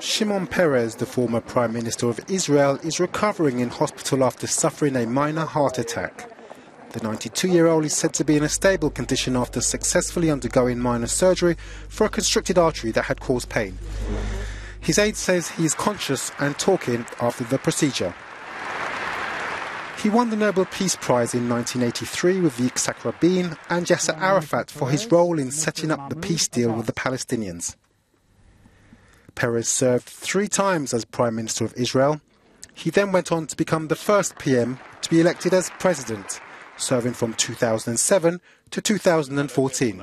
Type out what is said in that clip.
Shimon Peres, the former Prime Minister of Israel, is recovering in hospital after suffering a minor heart attack. The 92 year old is said to be in a stable condition after successfully undergoing minor surgery for a constricted artery that had caused pain. His aide says he is conscious and talking after the procedure. He won the Nobel Peace Prize in 1983 with Yitzhak Rabin and Yasser Arafat for his role in setting up the peace deal with the Palestinians. Peres served three times as Prime Minister of Israel. He then went on to become the first PM to be elected as President, serving from 2007 to 2014.